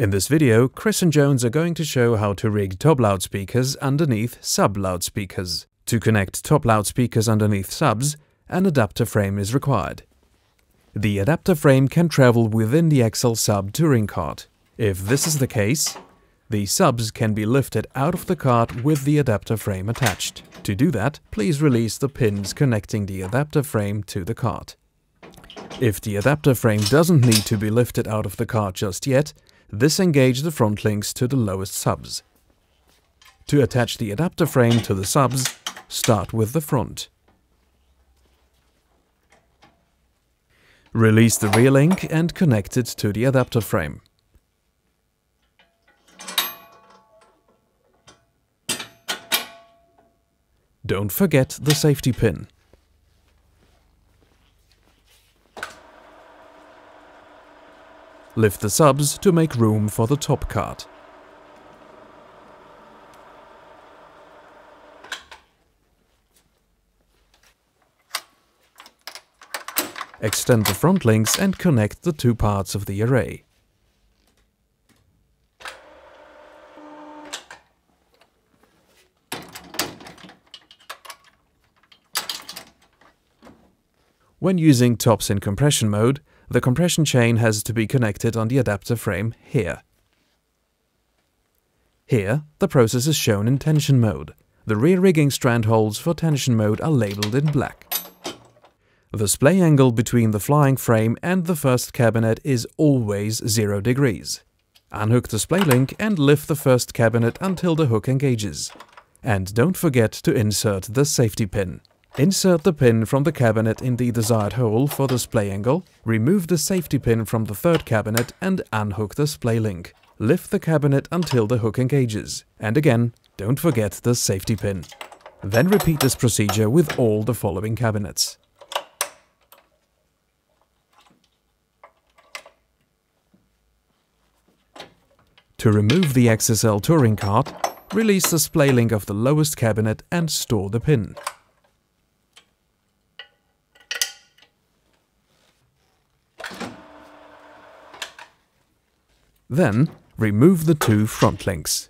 In this video, Chris and Jones are going to show how to rig top loudspeakers underneath sub loudspeakers. To connect top loudspeakers underneath subs, an adapter frame is required. The adapter frame can travel within the XSL sub touring cart. If this is the case, the subs can be lifted out of the cart with the adapter frame attached. To do that, please release the pins connecting the adapter frame to the cart. If the adapter frame doesn't need to be lifted out of the cart just yet, disengage the front links to the lowest subs. To attach the adapter frame to the subs, start with the front. Release the rear link and connect it to the adapter frame. Don't forget the safety pin. Lift the subs to make room for the top cart. Extend the front links and connect the two parts of the array. When using tops in compression mode, the compression chain has to be connected on the adapter frame here. Here, the process is shown in tension mode. The rear rigging strand holes for tension mode are labeled in black. The splay angle between the flying frame and the first cabinet is always 0 degrees. Unhook the splay link and lift the first cabinet until the hook engages. And don't forget to insert the safety pin. Insert the pin from the cabinet in the desired hole for the splay angle, remove the safety pin from the third cabinet and unhook the splay link. Lift the cabinet until the hook engages. And again, don't forget the safety pin. Then repeat this procedure with all the following cabinets. To remove the XSL touring cart, release the splay link of the lowest cabinet and store the pin. Then, remove the two front links.